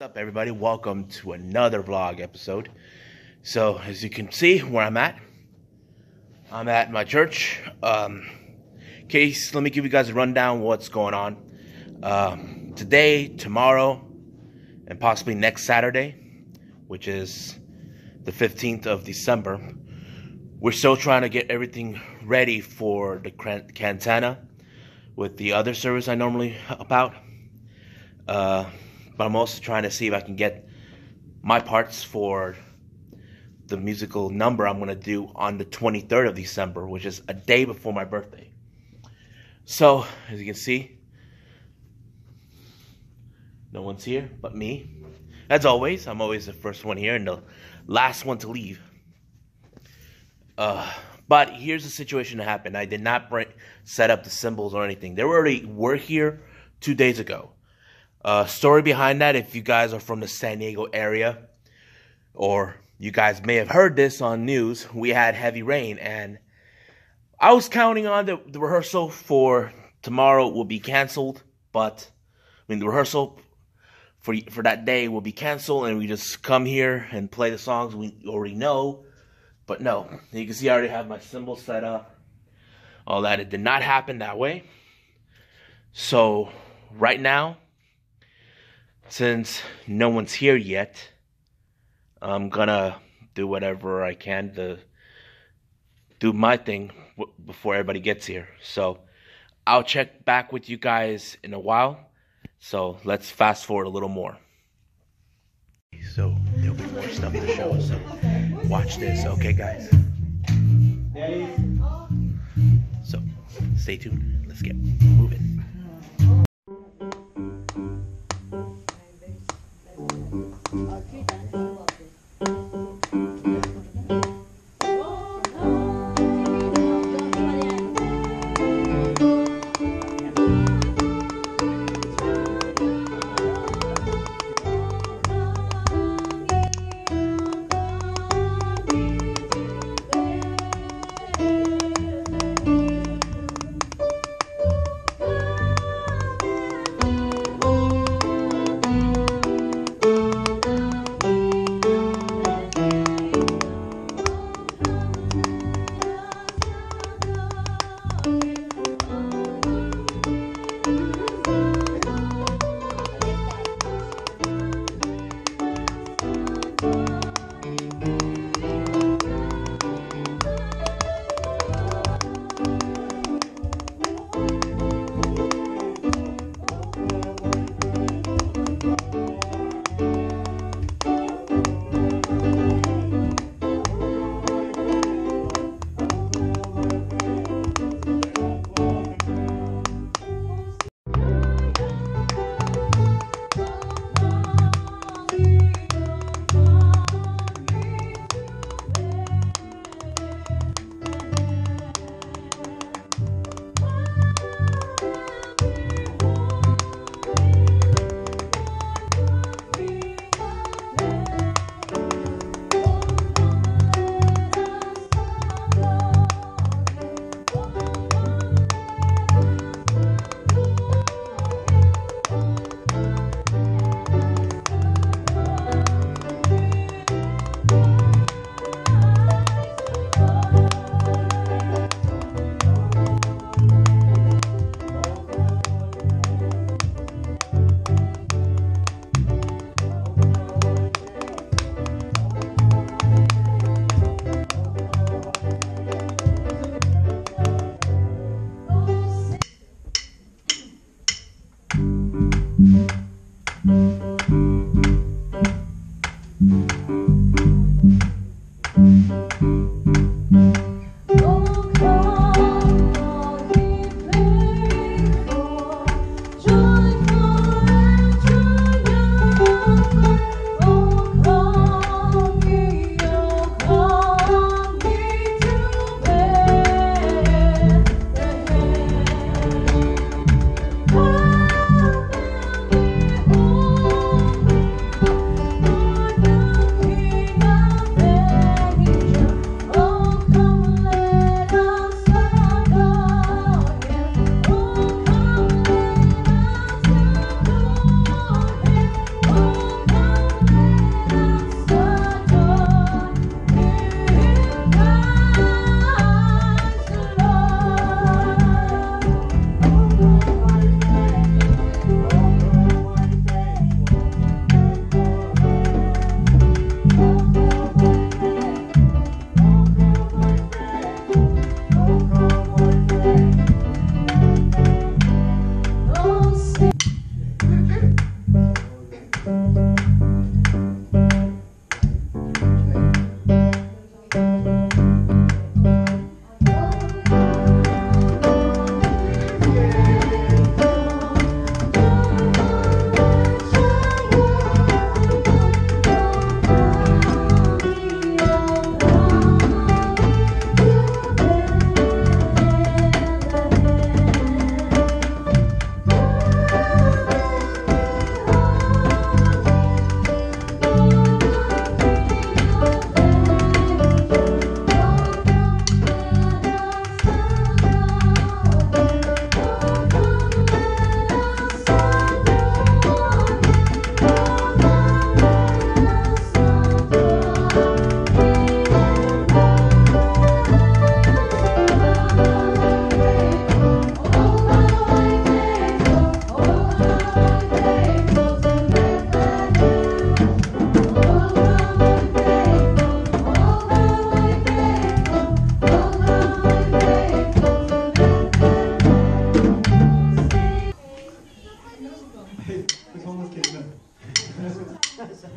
What's up everybody? Welcome to another vlog episode. So as you can see where i'm at i'm at my church. Um case let me give you guys a rundown what's going on. Um today tomorrow and possibly next saturday which is the 15th of december we're still trying to get everything ready for the Cantata with the other service i normally help out uh but I'm also trying to see if I can get my parts for the musical number I'm going to do on the 23rd of December, which is a day before my birthday. So, as you can see, no one's here but me. As always, I'm always the first one here and the last one to leave. Uh, but here's the situation that happened. I did not bring, set up the cymbals or anything. They already were here two days ago. Uh, story behind that, if you guys are from the San Diego area, or you guys may have heard this on news, we had heavy rain, and I was counting on the, the rehearsal for tomorrow will be canceled, but I mean the rehearsal for for that day will be canceled, and we just come here and play the songs we already know. But no, you can see I already have my cymbals set up, all that. It did not happen that way. So right now since no one's here yet, I'm gonna do whatever I can to do my thing w- before everybody gets here. So I'll check back with you guys in a while. So let's fast forward a little more. So there'll be more stuff to show. So watch this, okay, guys? So stay tuned. Let's get moving.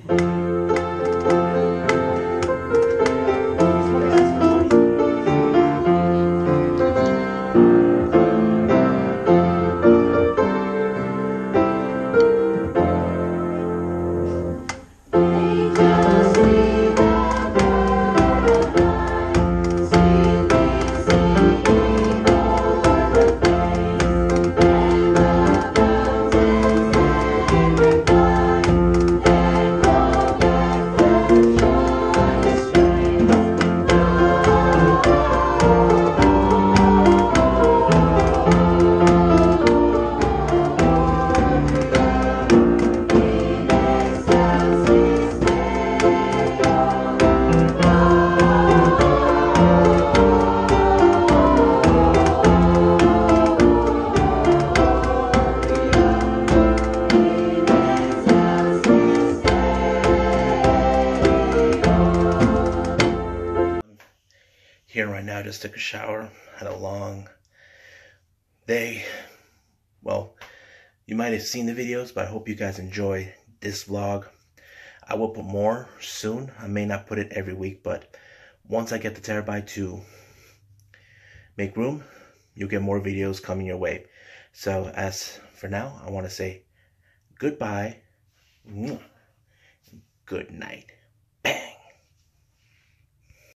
Gracias. Here right now. Just took a shower. Had a long day. Well, you might have seen the videos, but I hope you guys enjoy this vlog. I will put more soon. I may not put it every week, but once I get the terabyte to make room, you'll get more videos coming your way. So as for now, I want to say goodbye. Good night. Bang.